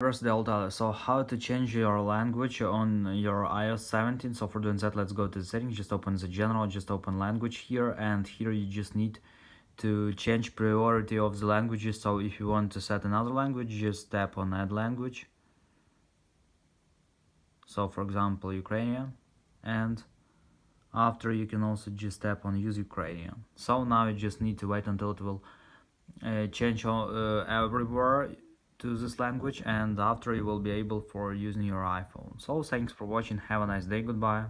First Delta, so how to change your language on your iOS 17 so for doing that let's go to the settings. Just open the general just open language here. And here you just need to change priority of the languages. So if you want to set another language just tap on add language. So for example Ukrainian. And after you can also just tap on use Ukrainian. So now you just need to wait until it will uh, change uh, everywhere to this language and after you will be able for using your iPhone. So thanks for watching, have a nice day, goodbye.